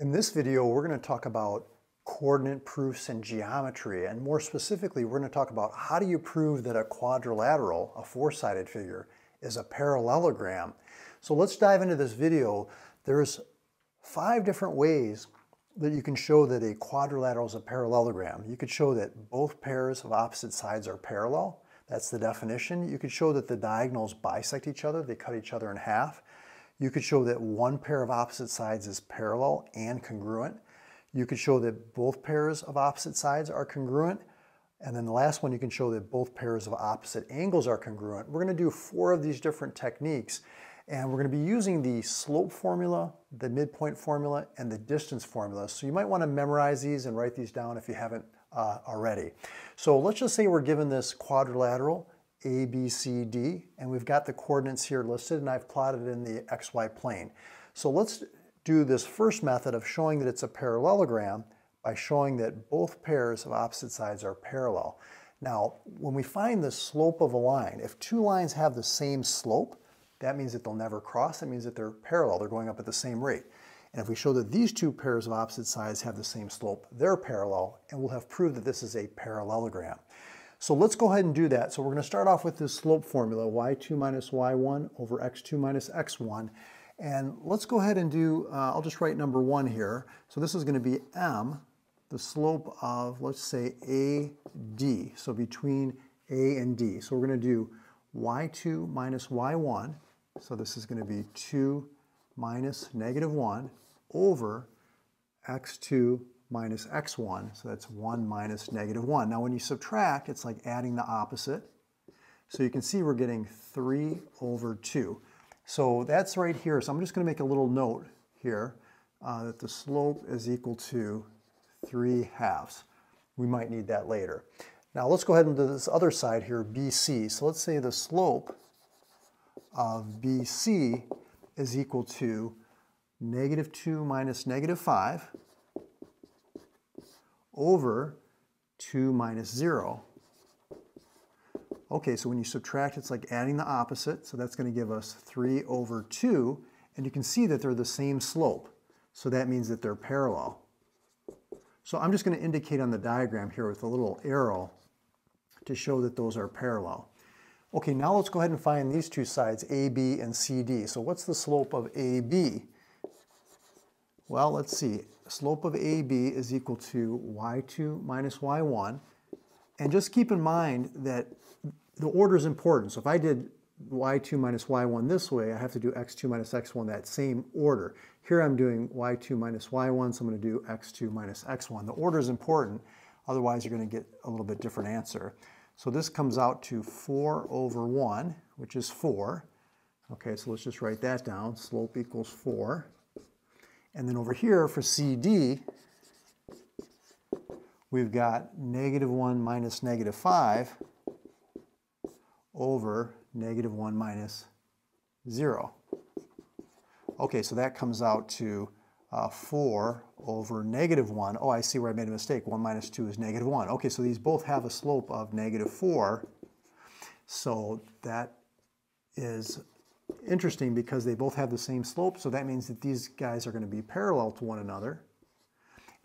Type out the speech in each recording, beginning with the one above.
In this video, we're going to talk about coordinate proofs and geometry, and more specifically, we're going to talk about how do you prove that a quadrilateral, a four-sided figure, is a parallelogram. So let's dive into this video. There's five different ways that you can show that a quadrilateral is a parallelogram. You could show that both pairs of opposite sides are parallel. That's the definition. You could show that the diagonals bisect each other, they cut each other in half. You could show that one pair of opposite sides is parallel and congruent. You could show that both pairs of opposite sides are congruent. And then the last one, you can show that both pairs of opposite angles are congruent. We're going to do four of these different techniques. And we're going to be using the slope formula, the midpoint formula, and the distance formula. So you might want to memorize these and write these down if you haven't uh, already. So let's just say we're given this quadrilateral a, B, C, D, and we've got the coordinates here listed and I've plotted in the XY plane. So let's do this first method of showing that it's a parallelogram by showing that both pairs of opposite sides are parallel. Now, when we find the slope of a line, if two lines have the same slope, that means that they'll never cross. That means that they're parallel. They're going up at the same rate. And if we show that these two pairs of opposite sides have the same slope, they're parallel, and we'll have proved that this is a parallelogram. So let's go ahead and do that. So we're going to start off with this slope formula, y2 minus y1 over x2 minus x1. And let's go ahead and do, uh, I'll just write number one here. So this is going to be m, the slope of, let's say, AD, so between A and D. So we're going to do y2 minus y1, so this is going to be 2 minus negative 1 over x2 minus x1, so that's 1 minus negative 1. Now when you subtract, it's like adding the opposite. So you can see we're getting 3 over 2. So that's right here. So I'm just going to make a little note here uh, that the slope is equal to 3 halves. We might need that later. Now let's go ahead and do this other side here, BC. So let's say the slope of BC is equal to negative 2 minus negative 5 over 2 minus 0. Okay, so when you subtract, it's like adding the opposite, so that's going to give us 3 over 2, and you can see that they're the same slope, so that means that they're parallel. So I'm just going to indicate on the diagram here with a little arrow to show that those are parallel. Okay, now let's go ahead and find these two sides, AB and CD. So what's the slope of AB? Well, let's see slope of AB is equal to y2 minus y1. And just keep in mind that the order is important. So if I did y2 minus y1 this way, I have to do x2 minus x1 that same order. Here I'm doing y2 minus y1, so I'm going to do x2 minus x1. The order is important, otherwise you're going to get a little bit different answer. So this comes out to 4 over 1, which is 4. Okay, so let's just write that down. Slope equals 4. And then over here for CD, we've got negative 1 minus negative 5 over negative 1 minus 0. Okay, so that comes out to uh, 4 over negative 1. Oh, I see where I made a mistake. 1 minus 2 is negative 1. Okay, so these both have a slope of negative 4. So that is interesting because they both have the same slope, so that means that these guys are going to be parallel to one another.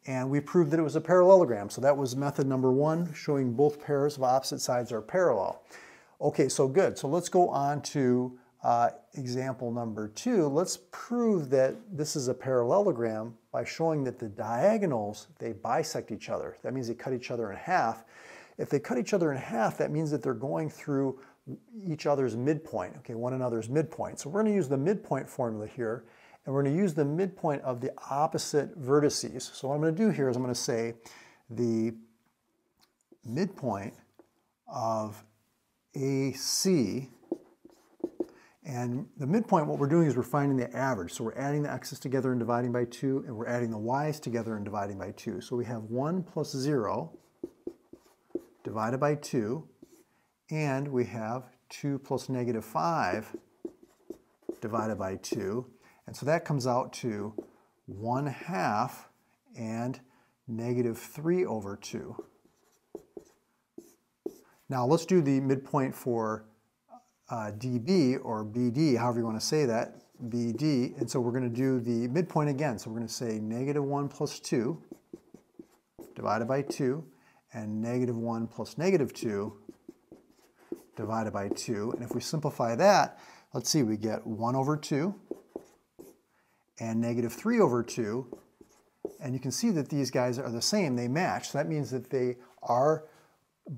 And we proved that it was a parallelogram. So that was method number one, showing both pairs of opposite sides are parallel. Okay, so good. So let's go on to uh, example number two. Let's prove that this is a parallelogram by showing that the diagonals, they bisect each other. That means they cut each other in half. If they cut each other in half, that means that they're going through each other's midpoint, okay, one another's midpoint. So we're going to use the midpoint formula here, and we're going to use the midpoint of the opposite vertices. So what I'm going to do here is I'm going to say the midpoint of AC, and the midpoint, what we're doing is we're finding the average. So we're adding the x's together and dividing by 2, and we're adding the y's together and dividing by 2. So we have 1 plus 0 divided by 2 and we have 2 plus negative 5 divided by 2. And so that comes out to 1 half and negative 3 over 2. Now let's do the midpoint for uh, dB or BD, however you want to say that. BD. And so we're going to do the midpoint again. So we're going to say negative 1 plus 2 divided by 2 and negative 1 plus negative 2 divided by 2. And if we simplify that, let's see, we get 1 over 2 and negative 3 over 2. And you can see that these guys are the same, they match. So that means that they are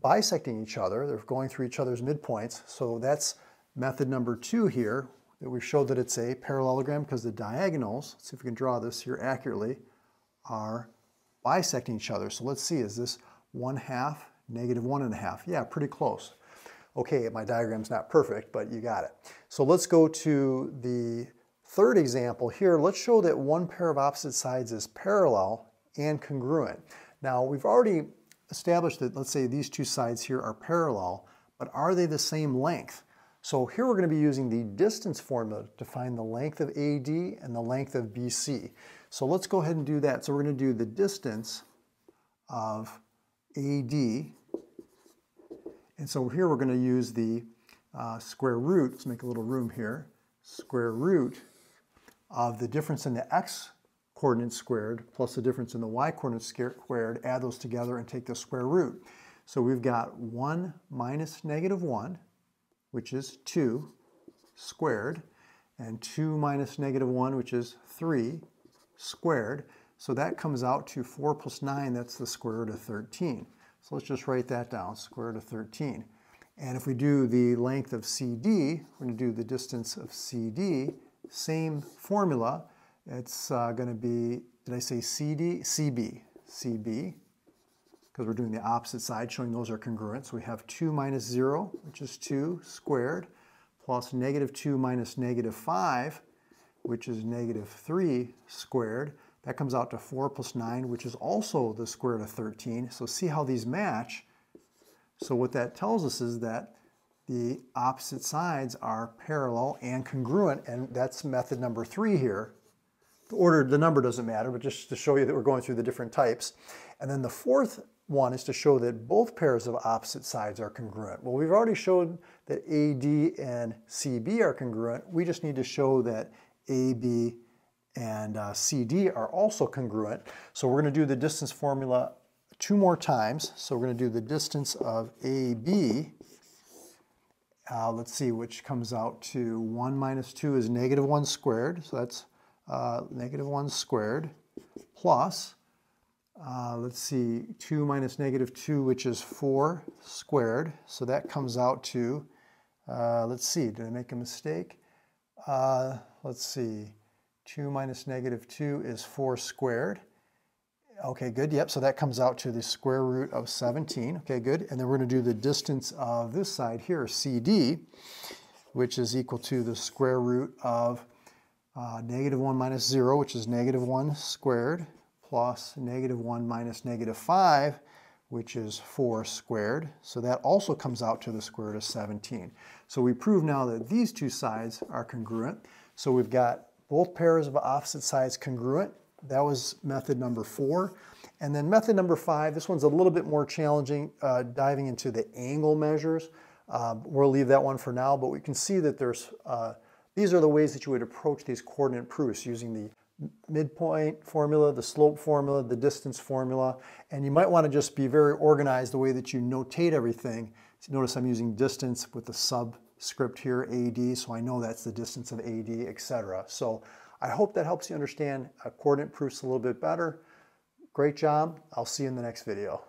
bisecting each other. They're going through each other's midpoints. So that's method number two here, that we showed that it's a parallelogram because the diagonals, let's see if we can draw this here accurately, are bisecting each other. So let's see, is this one half, negative one and a half? Yeah, pretty close. Okay, my diagram's not perfect, but you got it. So let's go to the third example here. Let's show that one pair of opposite sides is parallel and congruent. Now, we've already established that, let's say these two sides here are parallel, but are they the same length? So here we're going to be using the distance formula to find the length of AD and the length of BC. So let's go ahead and do that. So we're going to do the distance of AD. And so here we're going to use the uh, square root, let's make a little room here, square root of the difference in the x coordinate squared plus the difference in the y coordinate squared, add those together and take the square root. So we've got 1 minus negative 1, which is 2 squared, and 2 minus negative 1, which is 3 squared. So that comes out to 4 plus 9, that's the square root of 13. So let's just write that down, square root of 13. And if we do the length of CD, we're going to do the distance of CD, same formula, it's uh, going to be, did I say CD? CB. CB, because we're doing the opposite side, showing those are congruent. So we have 2 minus 0, which is 2 squared, plus negative 2 minus negative 5, which is negative 3 squared. That comes out to 4 plus 9, which is also the square root of 13. So see how these match. So what that tells us is that the opposite sides are parallel and congruent, and that's method number three here. The order, the number doesn't matter, but just to show you that we're going through the different types. And then the fourth one is to show that both pairs of opposite sides are congruent. Well, we've already shown that AD and CB are congruent. We just need to show that AB and uh, CD are also congruent. So we're going to do the distance formula two more times. So we're going to do the distance of AB. Uh, let's see, which comes out to 1 minus 2 is negative 1 squared. So that's uh, negative 1 squared plus, uh, let's see, 2 minus negative 2, which is 4 squared. So that comes out to, uh, let's see, did I make a mistake? Uh, let's see, 2 minus negative 2 is 4 squared. Okay, good. Yep, so that comes out to the square root of 17. Okay, good. And then we're going to do the distance of this side here, CD, which is equal to the square root of uh, negative 1 minus 0, which is negative 1 squared, plus negative 1 minus negative 5, which is 4 squared. So that also comes out to the square root of 17. So we prove now that these two sides are congruent. So we've got both pairs of opposite sides congruent. That was method number four. And then method number five, this one's a little bit more challenging, uh, diving into the angle measures. Uh, we'll leave that one for now, but we can see that there's uh, these are the ways that you would approach these coordinate proofs using the midpoint formula, the slope formula, the distance formula, and you might want to just be very organized the way that you notate everything. So notice I'm using distance with the subscript here, AD, so I know that's the distance of AD, etc. So I hope that helps you understand uh, coordinate proofs a little bit better. Great job. I'll see you in the next video.